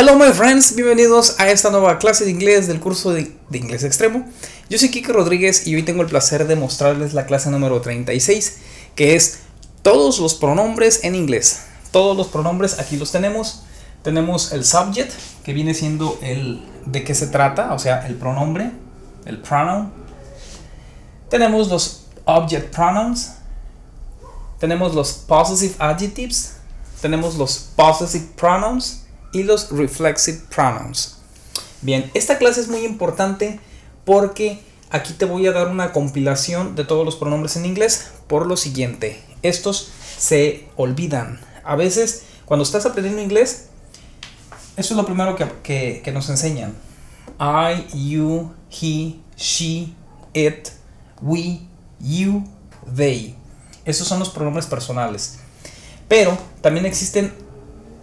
Hello my friends, bienvenidos a esta nueva clase de inglés del curso de, de, inglés extremo. Yo soy Kike Rodríguez y hoy tengo el placer de mostrarles la clase número 36, que es todos los pronombres en inglés. Todos los pronombres aquí los tenemos. Tenemos el subject, que viene siendo el de qué se trata, o sea, el pronombre, el pronoun. Tenemos los object pronouns. Tenemos los possessive adjectives. Tenemos los possessive pronouns y los reflexive pronouns. Bien, esta clase es muy importante porque aquí te voy a dar una compilación de todos los pronombres en inglés por lo siguiente. Estos se olvidan. A veces, cuando estás aprendiendo inglés, eso es lo primero que, que nos enseñan. I, you, he, she, it, we, you, they. Esos son los pronombres personales. Pero también existen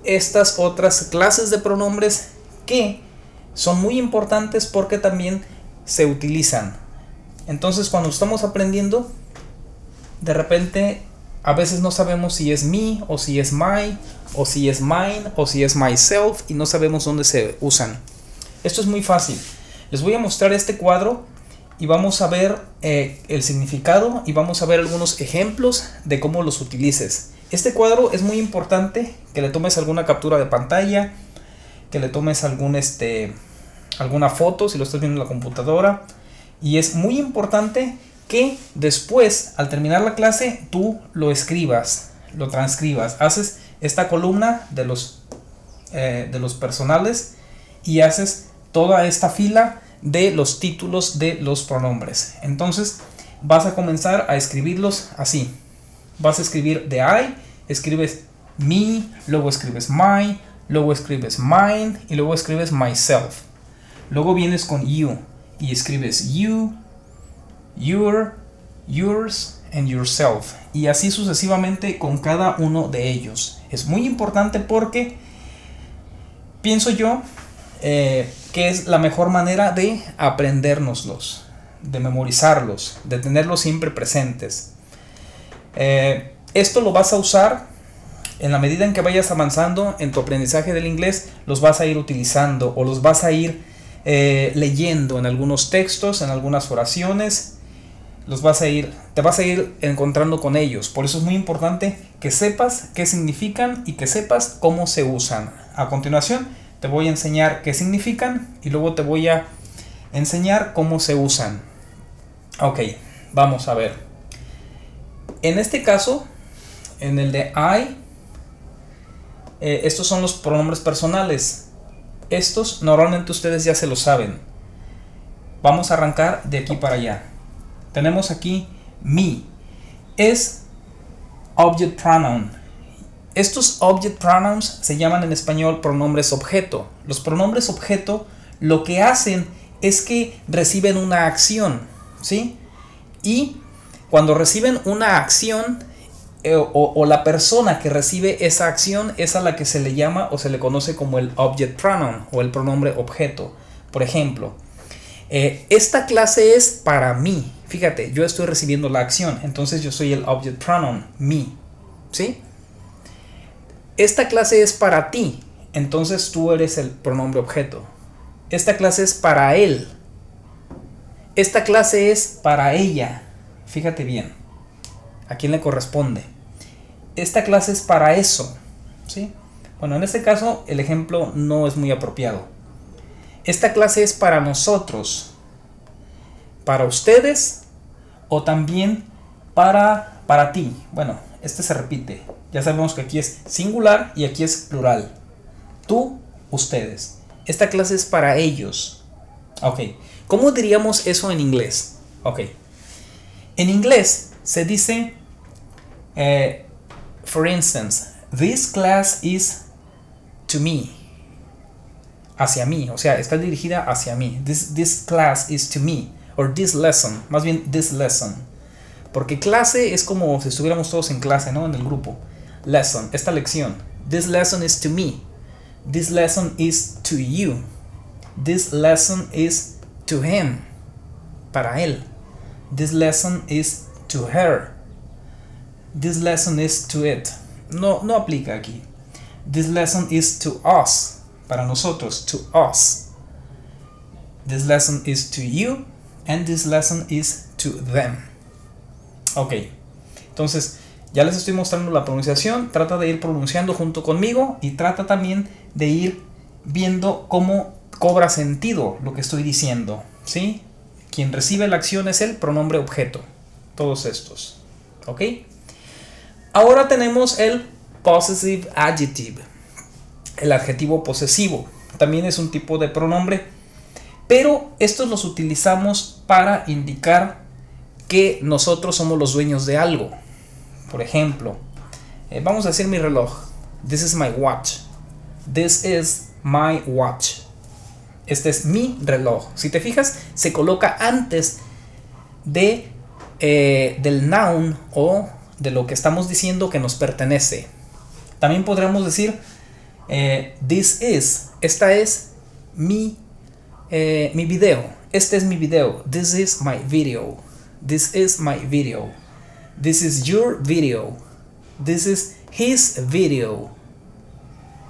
estas otras clases de pronombres que son muy importantes porque también se utilizan. Entonces cuando estamos aprendiendo, de repente a veces no sabemos si es me o si es my o si es mine o si es myself y no sabemos dónde se usan. Esto es muy fácil. Les voy a mostrar este cuadro y vamos a ver eh, el significado y vamos a ver algunos ejemplos de cómo los utilices. Este cuadro es muy importante que le tomes alguna captura de pantalla, que le tomes algún, este, alguna foto si lo estás viendo en la computadora. Y es muy importante que después, al terminar la clase, tú lo escribas, lo transcribas. Haces esta columna de los, eh, de los personales y haces toda esta fila de los títulos de los pronombres. Entonces vas a comenzar a escribirlos así vas a escribir de I, escribes me, luego escribes my, luego escribes mine y luego escribes myself. Luego vienes con you y escribes you, your, yours and yourself. Y así sucesivamente con cada uno de ellos. Es muy importante porque pienso yo eh, que es la mejor manera de aprendérnoslos, de memorizarlos, de tenerlos siempre presentes. Eh, esto lo vas a usar en la medida en que vayas avanzando en tu aprendizaje del inglés, los vas a ir utilizando o los vas a ir eh, leyendo en algunos textos, en algunas oraciones, los vas a ir, te vas a ir encontrando con ellos. Por eso es muy importante que sepas qué significan y que sepas cómo se usan. A continuación, te voy a enseñar qué significan y luego te voy a enseñar cómo se usan. Ok, vamos a ver. En este caso, en el de I, eh, estos son los pronombres personales. Estos normalmente ustedes ya se lo saben. Vamos a arrancar de aquí para allá. Tenemos aquí me. Es object pronoun. Estos object pronouns se llaman en español pronombres objeto. Los pronombres objeto lo que hacen es que reciben una acción, ¿sí? Y cuando reciben una acción eh, o, la persona que recibe esa acción es a la que se le llama o se le conoce como el object pronoun o el pronombre objeto. Por ejemplo, eh, esta clase es para mí. Fíjate, yo estoy recibiendo la acción, entonces yo soy el object pronoun, me. ¿Sí? Esta clase es para ti, entonces tú eres el pronombre objeto. Esta clase es para él. Esta clase es para ella. Fíjate bien, ¿a quién le corresponde? Esta clase es para eso, ¿sí? Bueno, en este caso el ejemplo no es muy apropiado. Esta clase es para nosotros, para ustedes o también para, para ti. Bueno, este se repite. Ya sabemos que aquí es singular y aquí es plural. Tú, ustedes. Esta clase es para ellos. Ok. ¿Cómo diríamos eso en inglés? Ok. En inglés se dice, eh, for instance, this class is to me. Hacia mí, o sea, está dirigida hacia mí. This, this class is to me. Or this lesson, más bien this lesson. Porque clase es como si estuviéramos todos en clase, ¿no? En el grupo. Lesson, esta lección. This lesson is to me. This lesson is to you. This lesson is to him. Para él. This lesson is to her. This lesson is to it. No, no aplica aquí. This lesson is to us. para nosotros, to us. This lesson is to you and this lesson is to them. Ok, entonces ya les estoy mostrando la pronunciación, trata de ir pronunciando junto conmigo y trata también de ir viendo cómo cobra sentido lo que estoy diciendo, ¿sí? Quien recibe la acción es el pronombre objeto, todos estos, ¿ok? Ahora tenemos el possessive adjective, el adjetivo posesivo, también es un tipo de pronombre, pero estos los utilizamos para indicar que nosotros somos los dueños de algo. Por ejemplo, eh, vamos a decir mi reloj. This is my watch. This is my watch. Este es mi reloj. Si te fijas, se coloca antes de, eh, del noun o de lo que estamos diciendo que nos pertenece. También podríamos decir, eh, this is, esta es mi, eh, mi video. Este es mi video. This is my video. This is my video. This is your video. This is his video.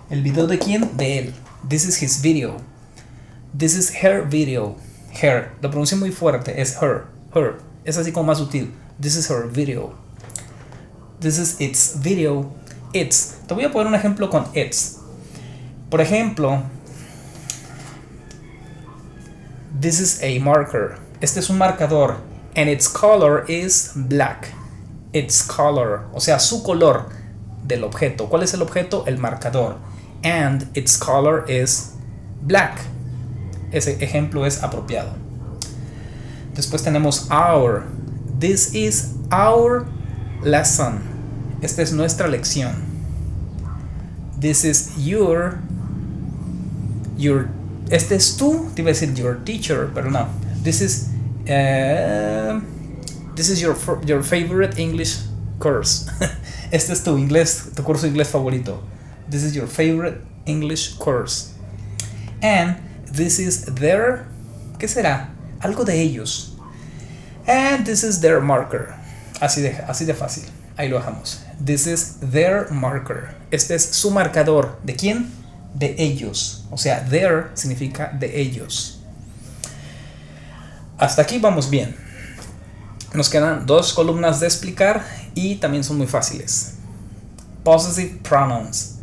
¿El video de quién? De él. This is his video. This is her video. Her. Lo pronuncio muy fuerte. Es her. Her. Es así como más sutil. This is her video. This is its video. It's. Te voy a poner un ejemplo con its. Por ejemplo, this is a marker. Este es un marcador. And its color is black. Its color. O sea, su color del objeto. ¿Cuál es el objeto? El marcador. And its color is black. Ese ejemplo es apropiado. Después tenemos our. This is our lesson. Esta es nuestra lección. This is your your este es tu, te iba a decir your teacher, pero no. This is uh, this is your your favorite English course. este es tu inglés, tu curso de inglés favorito. This is your favorite English course. And this is their ¿qué será? Algo de ellos. And this is their marker. Así de, así de fácil. Ahí lo dejamos. This is their marker. Este es su marcador. ¿De quién? De ellos. O sea, their significa de ellos. Hasta aquí vamos bien. Nos quedan dos columnas de explicar y también son muy fáciles. Possessive pronouns.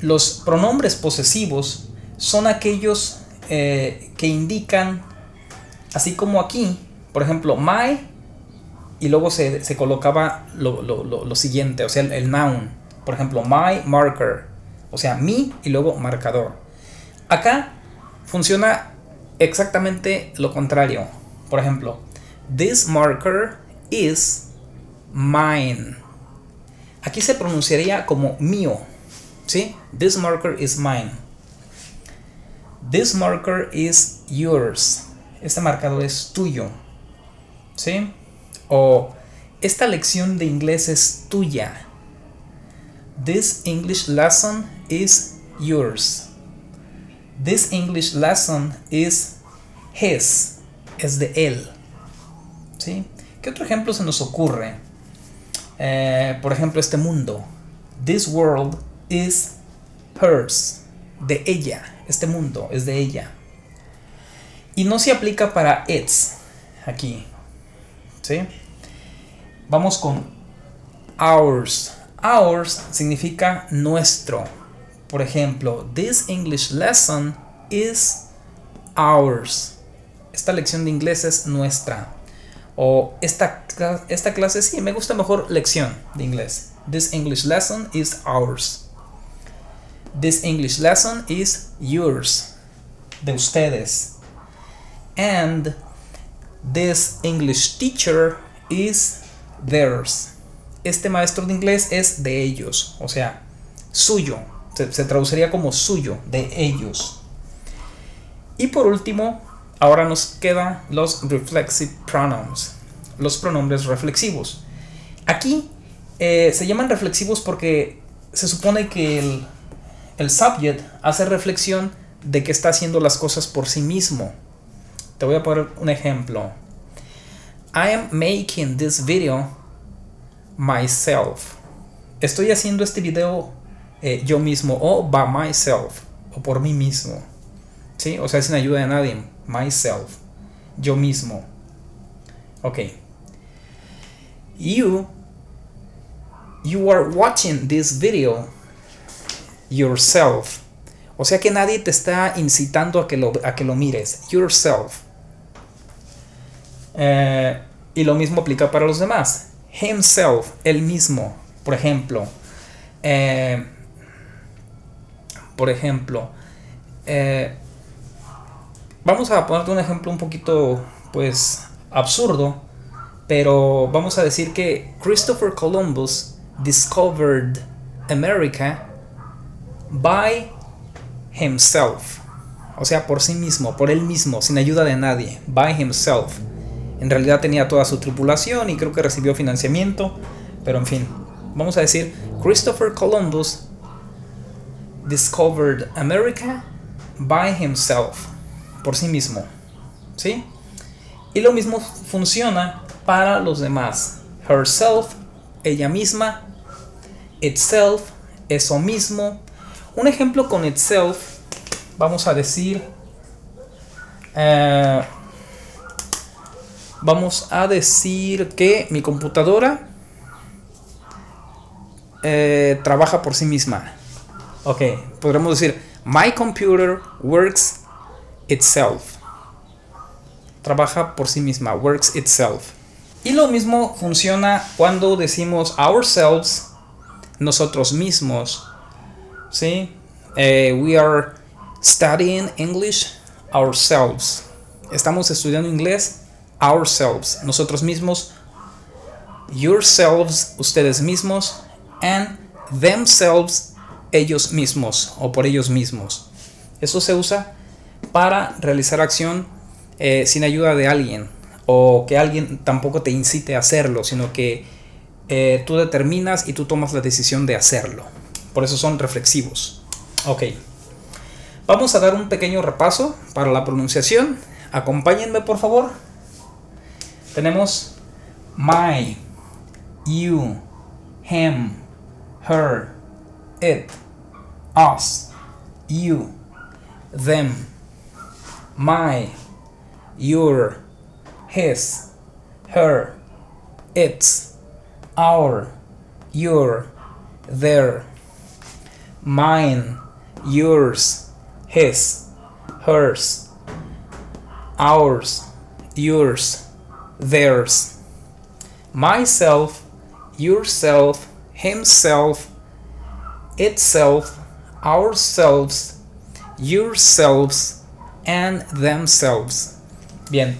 Los pronombres posesivos son aquellos eh, que indican, así como aquí, por ejemplo, my, y luego se, colocaba lo, siguiente, o sea, el, noun. Por ejemplo, my marker, o sea, mi y luego marcador. Acá funciona exactamente lo contrario. Por ejemplo, this marker is mine. Aquí se pronunciaría como mío. ¿Sí? This marker is mine. This marker is yours. Este marcador es tuyo. ¿Sí? O esta lección de inglés es tuya. This English lesson is yours. This English lesson is his. Es de él. ¿Sí? ¿Qué otro ejemplo se nos ocurre? Eh, por ejemplo, este mundo. This world is hers. De ella este mundo es de ella. Y no se aplica para its aquí. ¿Sí? Vamos con ours. Ours significa nuestro. Por ejemplo, this English lesson is ours. Esta lección de inglés es nuestra. O esta, esta clase sí, me gusta mejor lección de inglés. This English lesson is ours. This English lesson is yours. De ustedes. And this English teacher is theirs. Este maestro de inglés es de ellos. O sea, suyo. Se, traduciría como suyo, de ellos. Y por último, ahora nos quedan los reflexive pronouns. Los pronombres reflexivos. Aquí eh, se llaman reflexivos porque se supone que el el subject hace reflexión de que está haciendo las cosas por sí mismo. Te voy a poner un ejemplo. I am making this video myself. Estoy haciendo este video eh, yo mismo o by myself. o por mí mismo. ¿Sí? O sea, sin ayuda de nadie. Myself. Yo mismo. Ok. You you are watching this video yourself. O sea que nadie te está incitando a que lo, a que lo mires. Yourself. Eh, y lo mismo aplica para los demás. Himself, el mismo. Por ejemplo. Eh, por ejemplo. Eh, vamos a ponerte un ejemplo un poquito, pues, absurdo. Pero vamos a decir que Christopher Columbus discovered America by himself. O sea, por sí mismo, por él mismo, sin ayuda de nadie. By himself. En realidad tenía toda su tripulación y creo que recibió financiamiento. Pero en fin, vamos a decir, Christopher Columbus discovered America by himself. Por sí mismo. ¿Sí? Y lo mismo funciona para los demás. Herself, ella misma. Itself, eso mismo. Un ejemplo con itself, vamos a decir, eh, vamos a decir que mi computadora eh, trabaja por sí misma. Ok, podremos decir, my computer works itself. Trabaja por sí misma, works itself. Y lo mismo funciona cuando decimos ourselves, nosotros mismos. ¿Sí? Eh, we are studying English ourselves. Estamos estudiando inglés ourselves, nosotros mismos. Yourselves, ustedes mismos. And themselves, ellos mismos o por ellos mismos. Eso se usa para realizar acción eh, sin ayuda de alguien o que alguien tampoco te incite a hacerlo, sino que eh, tú determinas y tú tomas la decisión de hacerlo. Por eso son reflexivos. Ok. Vamos a dar un pequeño repaso para la pronunciación. Acompáñenme por favor. Tenemos my, you, him, her, it, us, you, them, my, your, his, her, its, our, your, their, mine, yours, his, hers, ours, yours, theirs, myself, yourself, himself, itself, ourselves, yourselves, and themselves. Bien,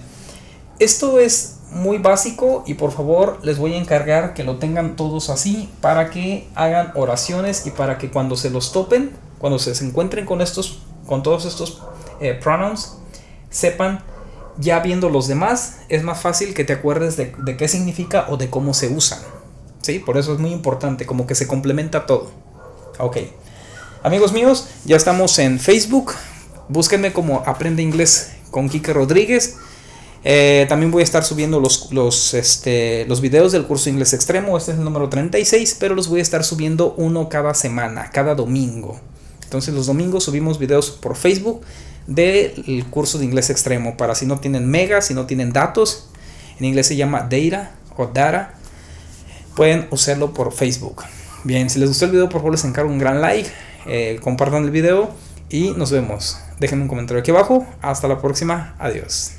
esto es muy básico y por favor les voy a encargar que lo tengan todos así para que hagan oraciones y para que cuando se los topen, cuando se encuentren con estos, con todos estos eh, pronouns, sepan ya viendo los demás, es más fácil que te acuerdes de, qué significa o de cómo se usan. ¿Sí? Por eso es muy importante, como que se complementa todo. Ok. Amigos míos, ya estamos en Facebook. Búsquenme como Aprende Inglés con Kike Rodríguez. Eh, también voy a estar subiendo los, los, este, los videos del curso Inglés Extremo. Este es el número 36, pero los voy a estar subiendo uno cada semana, cada domingo. Entonces los domingos subimos videos por Facebook del curso de Inglés Extremo. Para si no tienen megas, si no tienen datos, en inglés se llama data o data, pueden usarlo por Facebook. Bien, si les gustó el video, por favor les encargo un gran like, eh, compartan el video y nos vemos. Déjenme un comentario aquí abajo. Hasta la próxima. Adiós.